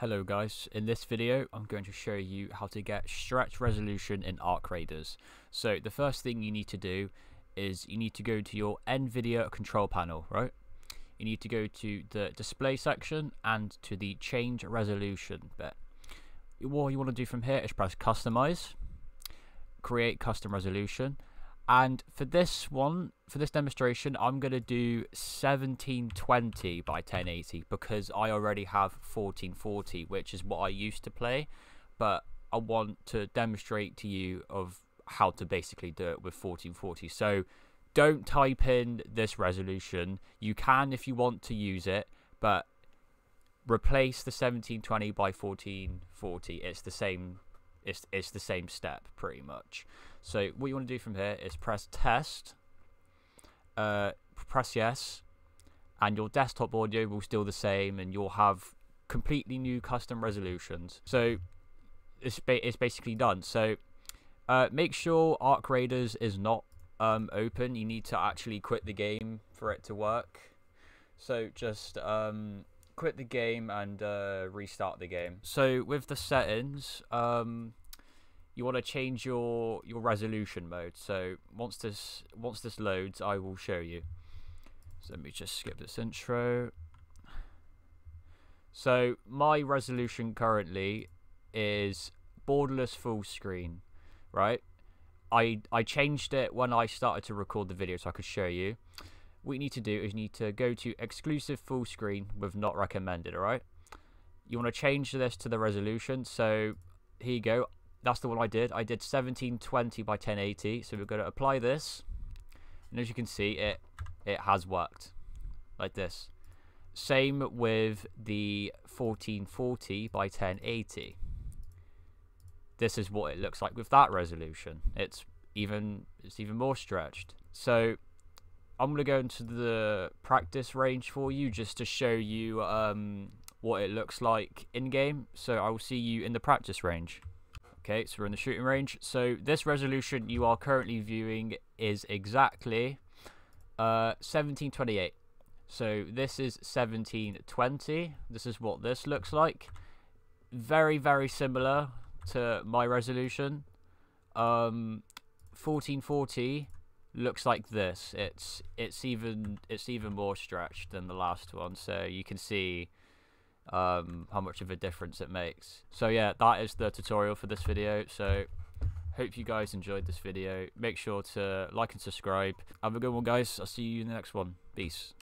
Hello guys, in this video I'm going to show you how to get stretch resolution in Arc Raiders. So the first thing you need to do is you need to go to your NVIDIA control panel, right? You need to go to the display section and to the change resolution bit. What you want to do from here is press customize, create custom resolution, and for this one, for this demonstration, I'm going to do 1720 by 1080 because I already have 1440, which is what I used to play. But I want to demonstrate to you of how to basically do it with 1440. So don't type in this resolution. You can if you want to use it, but replace the 1720 by 1440. It's the same it's, it's the same step pretty much. So what you want to do from here is press test, uh, press yes, and your desktop audio will still the same, and you'll have completely new custom resolutions. So it's, ba it's basically done. So uh, make sure Arc Raiders is not um, open. You need to actually quit the game for it to work. So just um, quit the game and uh, restart the game. So with the settings, um, you want to change your your resolution mode. So once this once this loads, I will show you. So let me just skip this intro. So my resolution currently is borderless full screen, right? I I changed it when I started to record the video so I could show you. What you need to do is you need to go to exclusive full screen with not recommended, alright? You want to change this to the resolution. So here you go that's the one I did. I did 1720 by 1080. So we're going to apply this. And as you can see, it it has worked. Like this. Same with the 1440 by 1080. This is what it looks like with that resolution. It's even it's even more stretched. So I'm going to go into the practice range for you just to show you um, what it looks like in game. So I will see you in the practice range. Okay, so we're in the shooting range. So this resolution you are currently viewing is exactly uh, 1728. So this is 1720. This is what this looks like. Very, very similar to my resolution. Um, 1440 looks like this. It's it's even it's even more stretched than the last one. So you can see um, how much of a difference it makes. So yeah, that is the tutorial for this video. So hope you guys enjoyed this video. Make sure to like and subscribe. Have a good one, guys. I'll see you in the next one. Peace.